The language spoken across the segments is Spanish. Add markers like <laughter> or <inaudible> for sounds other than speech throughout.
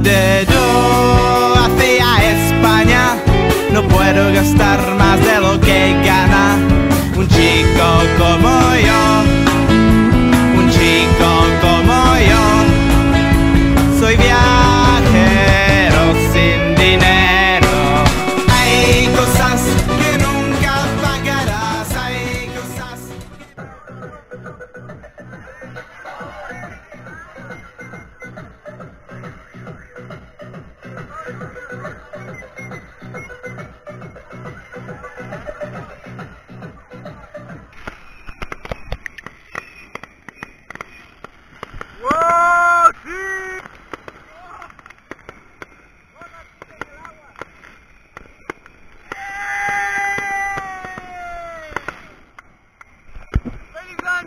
de yo hacia España. No puedo gastar más de lo que gana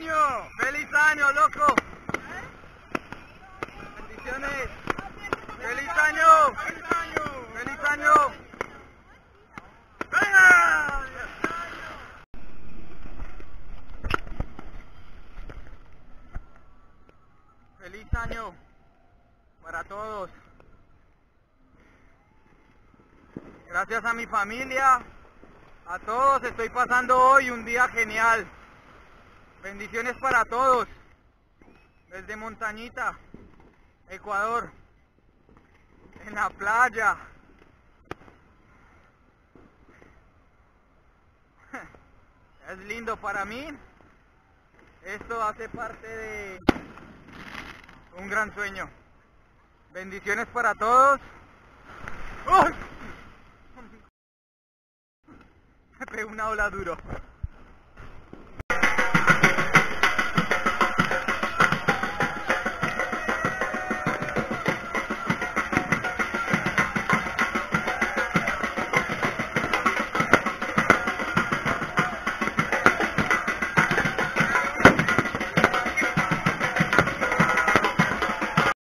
¡Feliz año, loco! ¡Bendiciones! ¡Feliz año! ¡Feliz año! ¡Feliz año! ¡Feliz año para todos! Gracias a mi familia, a todos, estoy pasando hoy un día genial. Bendiciones para todos. Desde Montañita, Ecuador, en la playa. <laughs> Es lindo para mí. Esto hace parte de un gran sueño. Bendiciones para todos. <laughs> Me pegó una ola duro.